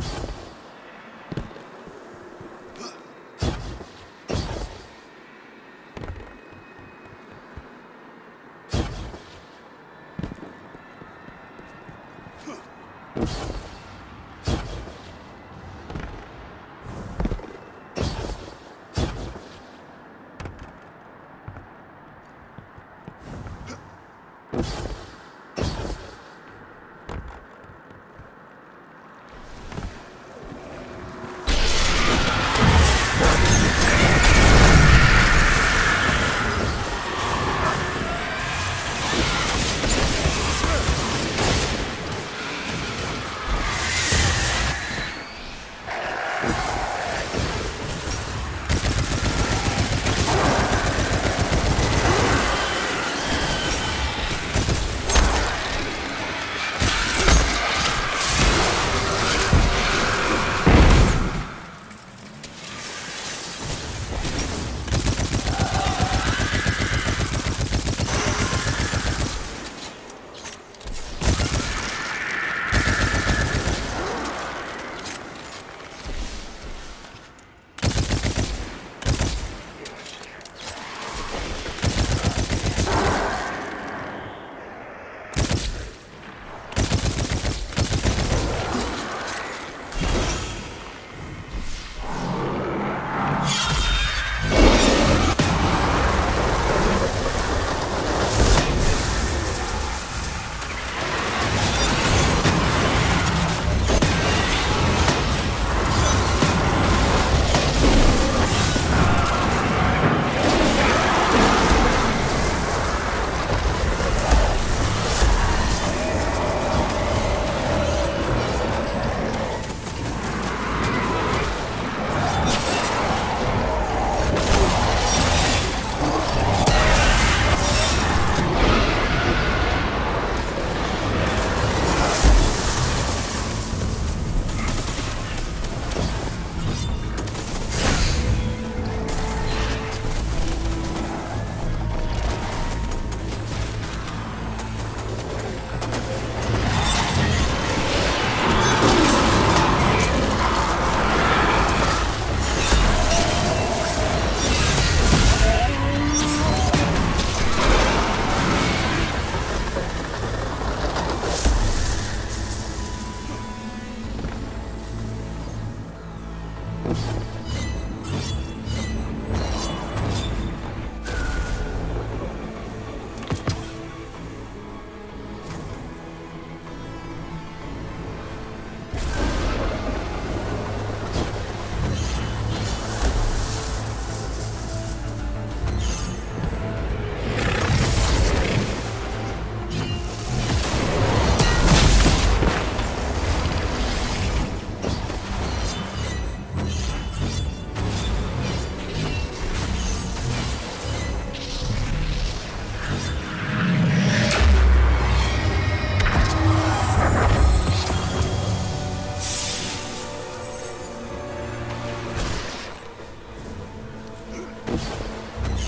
you happens.